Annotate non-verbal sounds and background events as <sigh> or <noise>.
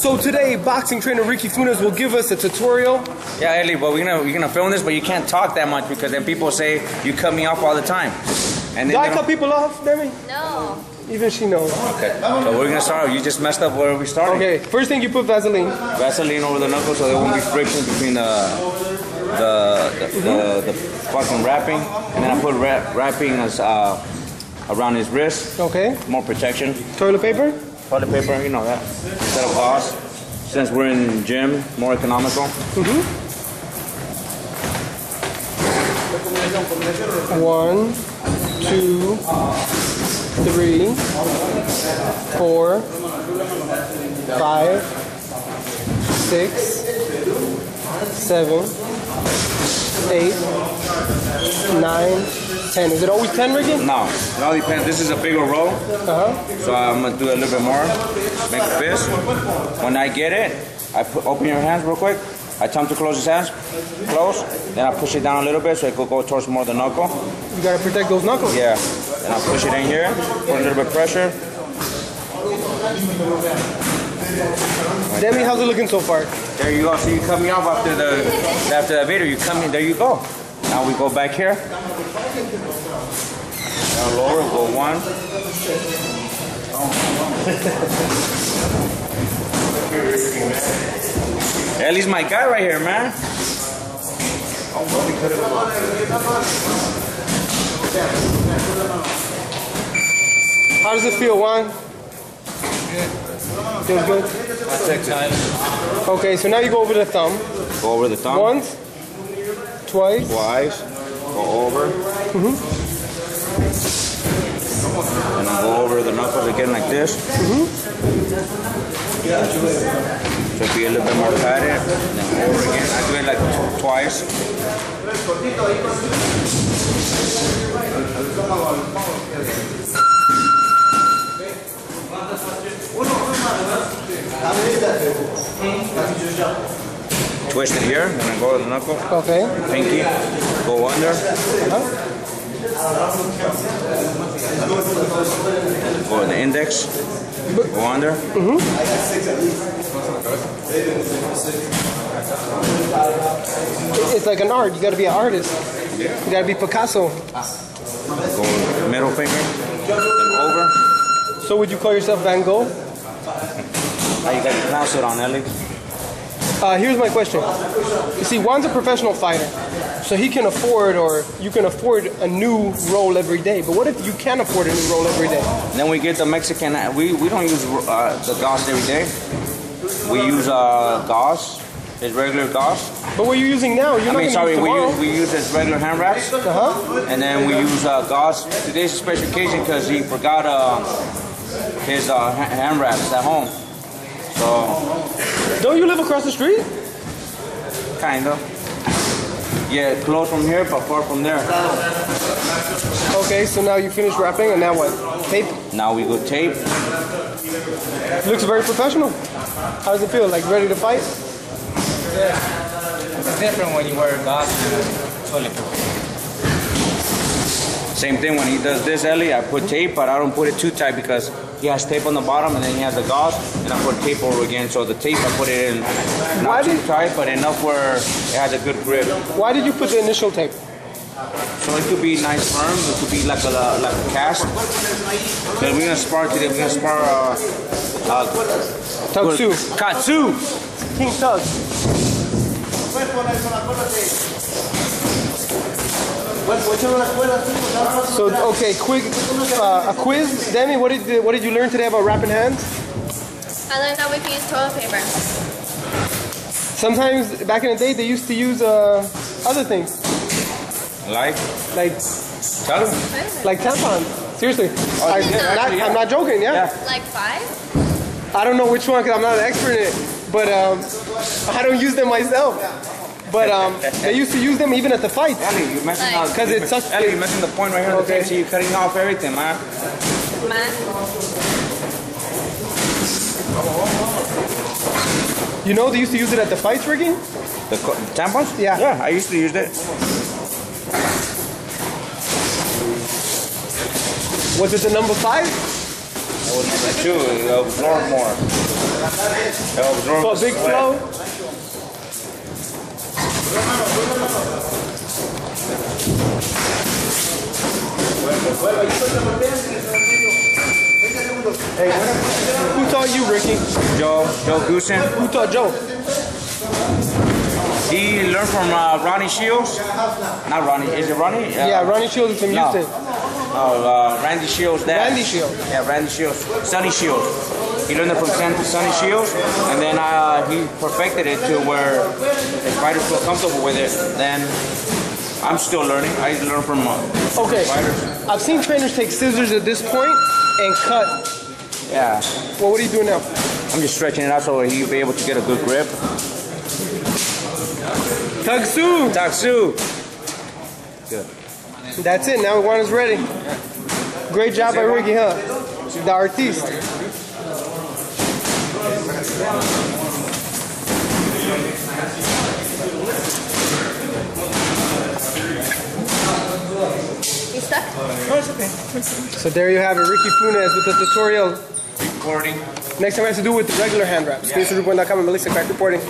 So today, boxing trainer Ricky Funez will give us a tutorial. Yeah, Elie, but we're gonna we're gonna film this, but you can't talk that much because then people say you cut me off all the time. And Do I cut people off, Demi? No. Even she knows. Okay, so we're gonna start. You just messed up where we started. Okay, first thing you put Vaseline. Vaseline over the knuckles so there won't be friction between the the the, the, the fucking wrapping, and then I put wrap, wrapping as uh, around his wrist, Okay. more protection. Toilet paper. Toilet paper, you know that. Instead of gauze, since we're in gym, more economical. Mm-hmm. One, two, three, four, five, six, seven, eight, nine, ten. Is it always ten, Ricky? No, it all depends. This is a bigger roll. Uh huh. So I'm gonna do a little bit more, make a fist. When I get it, I put, open your hands real quick. I tell him to close his hands, close. Then I push it down a little bit so it could go towards more the knuckle. You gotta protect those knuckles. Yeah. Then I push it in here, put a little bit of pressure. Demi, how's it looking so far? There you go. So you cut me off after the after that video. You come in. There you go. Now we go back here. Now lower. Go one. <laughs> Elie's my guy right here, man. How does it feel, Juan? Feels good. It. Okay, so now you go over the thumb. Go over the thumb. Once, twice, Twice. Go over. Mhm. And go over the knuckles again like this. Mhm. Yeah. So be a little bit more padded. Then over again. I do it like tw- twice. It here, and then go to the knuckle. Okay. Pinky, go under. Go to the index, go under. Mm-hmm. It's like an art. You gotta be an artist. You gotta be Picasso. Go middle finger, then over. So would you call yourself Van Gogh? Now you got your suit on, Elie. Uh, here's my question. You see, Juan's a professional fighter, so he can afford, or you can afford a new role every day. But what if you can't afford a new role every day? Then we get the Mexican. We we don't use uh, the gauze every day. We use uh, gauze, it's regular gauze. But what are you're using now, you're I not mean, sorry, use we use, we use as regular hand wraps. uh huh. And then we use uh, gauze. Today's a special occasion because he forgot uh, his uh, hand wraps at home. So, Don't you live across the street? kind of. Yeah, close from here, but far from there. Okay, so now you finish wrapping, and now what? Tape. Now we go tape. Looks very professional. How does it feel? Like ready to fight? Yeah. It's different when you wear gauze and toilet. Same thing when he does this, Elie. I put tape, but I don't put it too tight because he has tape on the bottom and then he has the gauze, and I put tape over again. So the tape I put it in Why not too did- tight, but enough where it has a good grip. Why did you put the initial tape? So it could be nice firm. It could be like a like a cast. Then we're gonna spar today. We're gonna spar uh, uh, Tutsu. Katsu. King Tug. So okay, quick, uh, a quiz. Demi, what did what did you learn today about wrapping hands? I learned that we can use toilet paper. Sometimes back in the day they used to use uh, other things Like, like tell him. like tampons. Seriously, I, yeah, not, actually, yeah. I'm not joking. Yeah. Yeah. Like five? I don't know which one because I'm not an expert in it, but um, I don't use them myself. But um, they used to use them even at the fights. Elie, you're messing Like- up. 'Cause it's such- Elie, you're messing the point right here on the Okay. tape. See, you're cutting off everything, man. Man. You know they used to use it at the fights, Ricky. The co- tampons? Yeah. Yeah, I used to use it. Was it the number five? It was number two. It absorbed more. It absorbed For the big sweat. flow? Hey, who taught you, Ricky? Joe, Joe Goossen. Who taught Joe? He learned from uh, Ronnie Shields. Not Ronnie. Is it Ronnie? Uh, Yeah, Ronnie Shields is from No. Houston. Oh, uh, Randy Shields' dad. Randy Shields. Yeah, Randy Shields. Sonny Shields. He learned it from Sonny Shields, and then uh, he perfected it to where his fighters feel comfortable with it. Then I'm still learning. I learn from uh, Okay, fighters. I've seen trainers take scissors at this point and cut. Yeah, Well, what are you doing now? I'm just stretching it out so he'll be able to get a good grip. Tugsu! Taksu. Good. That's it, now one is ready. Great job by Ricky, huh? The artiste. You stuck? So there you have it, Ricky Funez with the tutorial. Recording. Next time I have to do with the regular hand wraps. Yeah. and Melissa Crack reporting.